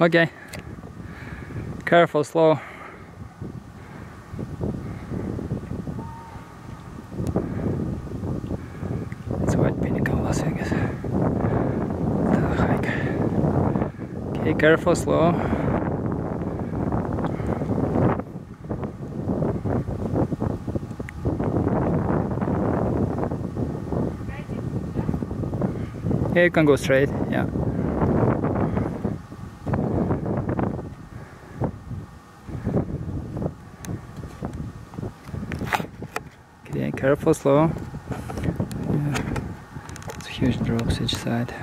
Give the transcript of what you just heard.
Okay. Careful, slow. It's White Pinnacle, Las Vegas. The hike. Okay, careful, slow. Yeah, you can go straight, yeah. Careful, slow. Yeah. It's huge drops each side.